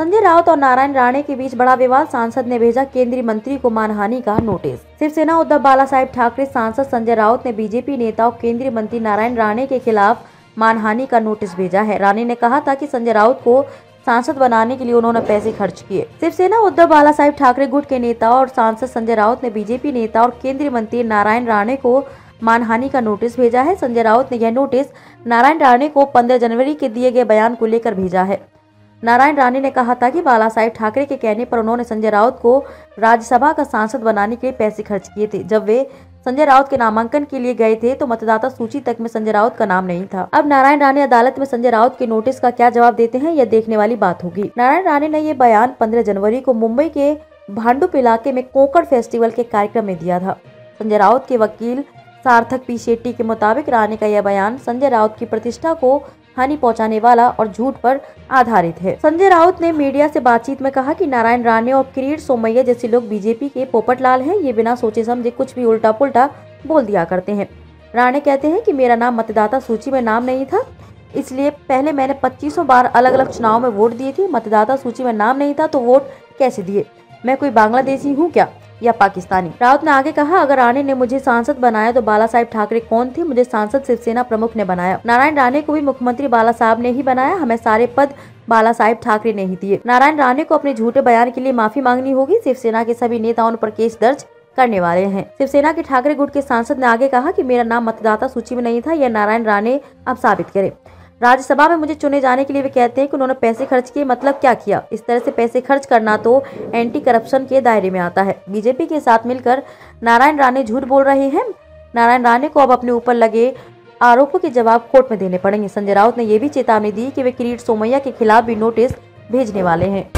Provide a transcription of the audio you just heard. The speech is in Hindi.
संजय राउत और नारायण राणे के बीच बड़ा विवाद सांसद ने भेजा केंद्रीय मंत्री को मानहानि का नोटिस। शिवसेना उद्धव बाला साहेब ठाकरे, सांसद संजय राउत ने बीजेपी नेता और केंद्रीय मंत्री नारायण राणे के खिलाफ मानहानि का नोटिस भेजा है। राणे ने कहा था कि संजय राउत को सांसद बनाने के लिए उन्होंने पैसे खर्च किए। शिवसेना उद्धव बाला साहेब ठाकरे गुट के नेता और सांसद संजय राउत ने बीजेपी नेता और केंद्रीय मंत्री नारायण राणे को मानहानि का नोटिस भेजा है। संजय राउत ने यह नोटिस नारायण राणे को 15 जनवरी के दिए गए बयान को लेकर भेजा है। नारायण राणे ने कहा था कि बाला साहेब ठाकरे के कहने पर उन्होंने संजय राउत को राज्यसभा का सांसद बनाने के लिए पैसे खर्च किए थे। जब वे संजय राउत के नामांकन के लिए गए थे तो मतदाता सूची तक में संजय राउत का नाम नहीं था। अब नारायण राणे अदालत में संजय राउत के नोटिस का क्या जवाब देते हैं, यह देखने वाली बात होगी। नारायण राणे ने यह बयान 15 जनवरी को मुंबई के भांडुप इलाके में कोकड़ फेस्टिवल के कार्यक्रम में दिया था। संजय राउत के वकील सार्थक पी शेट्टी के मुताबिक राणे का यह बयान संजय राउत की प्रतिष्ठा को हानि पहुँचाने वाला और झूठ पर आधारित है। संजय राउत ने मीडिया से बातचीत में कहा कि नारायण राणे और किरीट सोमैया जैसे लोग बीजेपी के पोपटलाल हैं, ये बिना सोचे समझे कुछ भी उल्टा पुल्टा बोल दिया करते हैं। राणे कहते हैं कि मेरा नाम मतदाता सूची में नाम नहीं था, इसलिए पहले मैंने पच्चीसों बार अलग अलग चुनाव में वोट दिए थे, मतदाता सूची में नाम नहीं था तो वोट कैसे दिए? मैं कोई बांग्लादेशी हूँ क्या? या पाकिस्तानी। राउत ने आगे कहा, अगर राणे ने मुझे सांसद बनाया तो बाला साहेब ठाकरे कौन थे? मुझे सांसद शिवसेना प्रमुख ने बनाया। नारायण राणे को भी मुख्यमंत्री बाला साहब ने ही बनाया। हमें सारे पद बाला साहेब ठाकरे ने ही दिए। नारायण राणे को अपने झूठे बयान के लिए माफ़ी मांगनी होगी। शिवसेना के सभी नेताओं पर केस दर्ज करने वाले हैं। शिवसेना के ठाकरे गुट के सांसद ने आगे कहा कि मेरा नाम मतदाता सूची में नहीं था, यह नारायण राणे अब साबित करे। राज्यसभा में मुझे चुने जाने के लिए वे कहते हैं कि उन्होंने पैसे खर्च किए मतलब क्या किया? इस तरह से पैसे खर्च करना तो एंटी करप्शन के दायरे में आता है। बीजेपी के साथ मिलकर नारायण राणे झूठ बोल रहे हैं। नारायण राणे को अब अपने ऊपर लगे आरोपों के जवाब कोर्ट में देने पड़ेंगे। संजय राउत ने यह भी चेतावनी दी कि वे किरीट सोमैया के खिलाफ भी नोटिस भेजने वाले हैं।